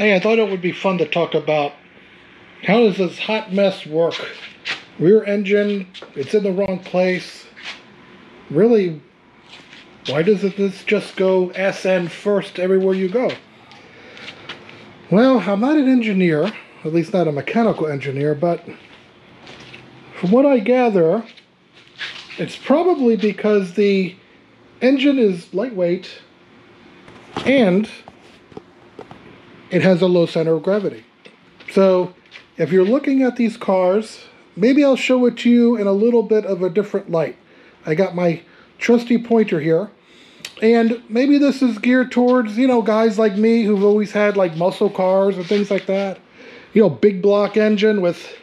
Hey, I thought it would be fun to talk about how does this hot mess work? Rear engine, it's in the wrong place. Really, why doesn't this just go SN first everywhere you go? Well, I'm not an engineer, at least not a mechanical engineer, but from what I gather, it's probably because the engine is lightweight and it has a low center of gravity. So if you're looking at these cars, maybe I'll show it to you in a little bit of a different light. I got my trusty pointer here. And maybe this is geared towards, you know, guys like me who've always had like muscle cars and things like that. You know, big block engine with,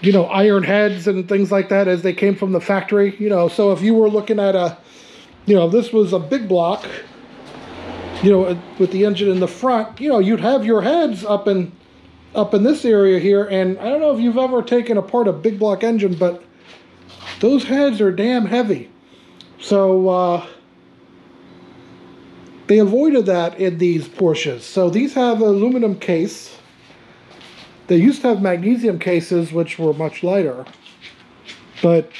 you know, iron heads and things like that as they came from the factory. You know, so if you were looking at a, you know, this was a big block you know, with the engine in the front, you know, you'd have your heads up in up in this area here, and I don't know if you've ever taken apart a big block engine, but those heads are damn heavy. So uh, they avoided that in these Porsches. So these have an aluminum case. They used to have magnesium cases, which were much lighter. But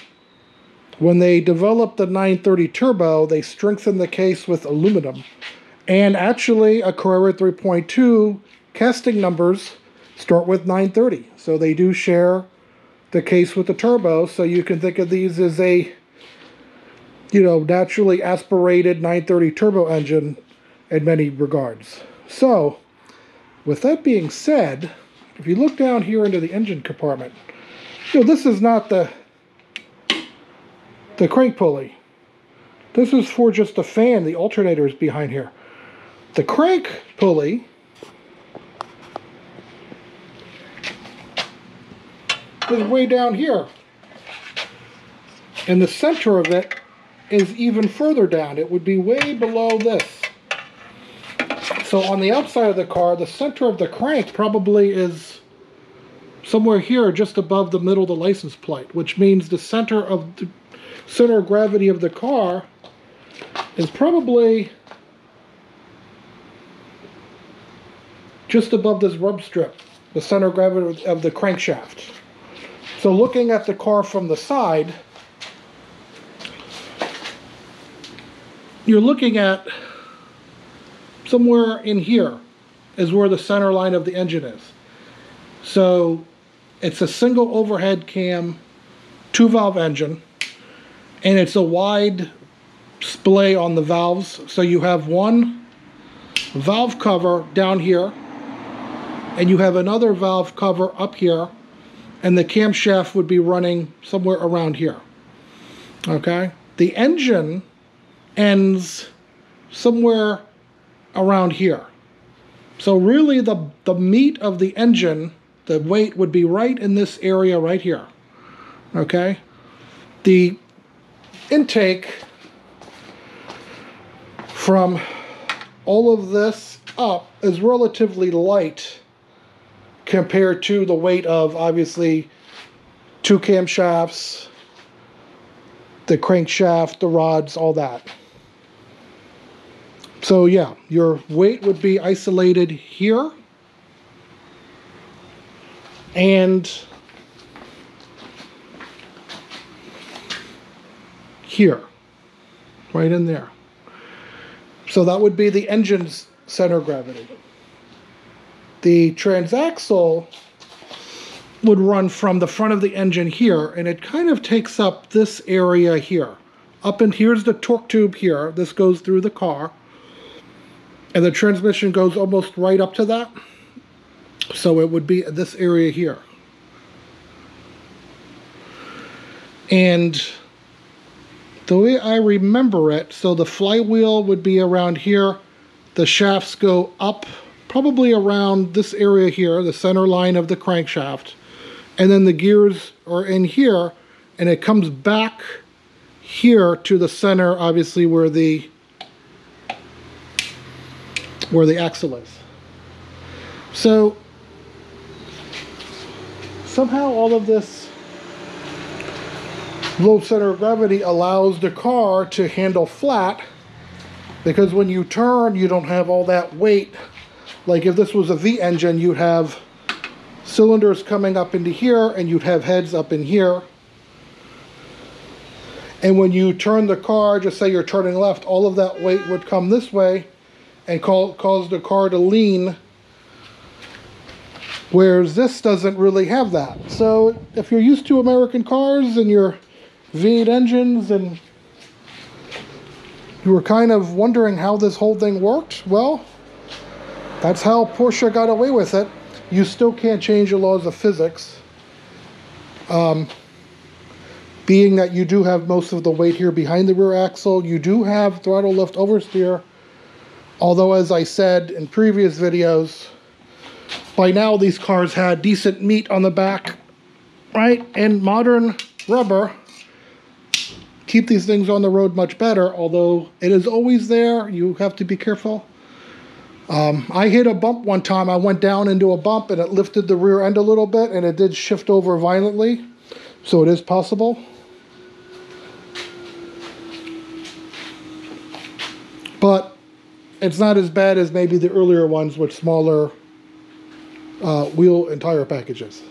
when they developed the 930 Turbo, they strengthened the case with aluminum. And actually, a Carrera 3.2 casting numbers start with 930. So they do share the case with the turbo. So you can think of these as a, you know, naturally aspirated 930 turbo engine in many regards. So, with that being said, if you look down here into the engine compartment, you know, this is not the the crank pulley. This is for just the fan, the alternator is behind here. The crank pulley is way down here. And the center of it is even further down. It would be way below this. So on the outside of the car, the center of the crank probably is somewhere here just above the middle of the license plate, which means the center of the center of gravity of the car is probably just above this rub strip, the center of gravity of the crankshaft. So looking at the car from the side, you're looking at somewhere in here is where the center line of the engine is. So it's a single overhead cam, two valve engine, and it's a wide splay on the valves. So you have one valve cover down here and you have another valve cover up here and the camshaft would be running somewhere around here. Okay? The engine ends somewhere around here. So really the the meat of the engine the weight would be right in this area right here. Okay? The intake from all of this up is relatively light compared to the weight of obviously two camshafts, the crankshaft, the rods, all that. So yeah, your weight would be isolated here and here, right in there. So that would be the engine's center of gravity. The transaxle would run from the front of the engine here, and it kind of takes up this area here. Up and here's the torque tube here. This goes through the car. And the transmission goes almost right up to that. So it would be this area here. And the way I remember it, so the flywheel would be around here. The shafts go up probably around this area here, the center line of the crankshaft. And then the gears are in here, and it comes back here to the center, obviously, where the where the axle is. So somehow all of this low center of gravity allows the car to handle flat because when you turn you don't have all that weight like if this was a V engine, you'd have cylinders coming up into here and you'd have heads up in here. And when you turn the car, just say you're turning left, all of that weight would come this way and call, cause the car to lean. Whereas this doesn't really have that. So if you're used to American cars and your V8 engines and you were kind of wondering how this whole thing worked, well, that's how Porsche got away with it. You still can't change the laws of physics. Um, being that you do have most of the weight here behind the rear axle, you do have throttle lift oversteer. Although, as I said in previous videos, by now these cars had decent meat on the back, right? And modern rubber keep these things on the road much better, although it is always there. You have to be careful. Um, I hit a bump one time. I went down into a bump and it lifted the rear end a little bit and it did shift over violently. So it is possible. But it's not as bad as maybe the earlier ones with smaller uh, wheel and tire packages.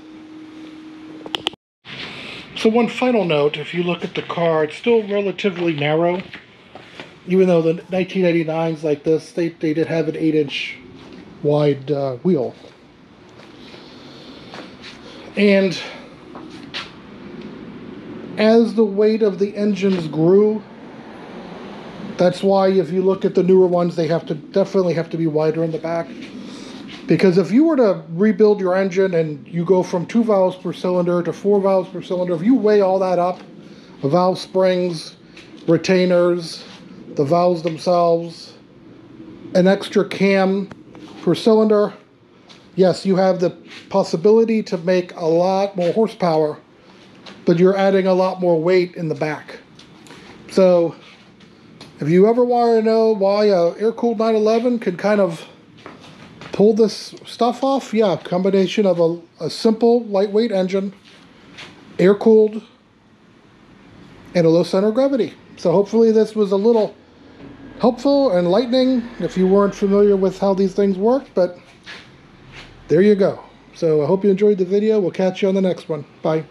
So one final note, if you look at the car, it's still relatively narrow. Even though the 1989s like this, they, they did have an 8-inch wide uh, wheel. And as the weight of the engines grew, that's why if you look at the newer ones, they have to definitely have to be wider in the back. Because if you were to rebuild your engine and you go from two valves per cylinder to four valves per cylinder, if you weigh all that up, valve springs, retainers, the valves themselves, an extra cam per cylinder, yes, you have the possibility to make a lot more horsepower, but you're adding a lot more weight in the back. So if you ever want to know why a air-cooled 911 can kind of pull this stuff off, yeah, combination of a, a simple lightweight engine, air-cooled, and a low center of gravity. So hopefully this was a little helpful, and enlightening if you weren't familiar with how these things work, but there you go. So I hope you enjoyed the video. We'll catch you on the next one. Bye.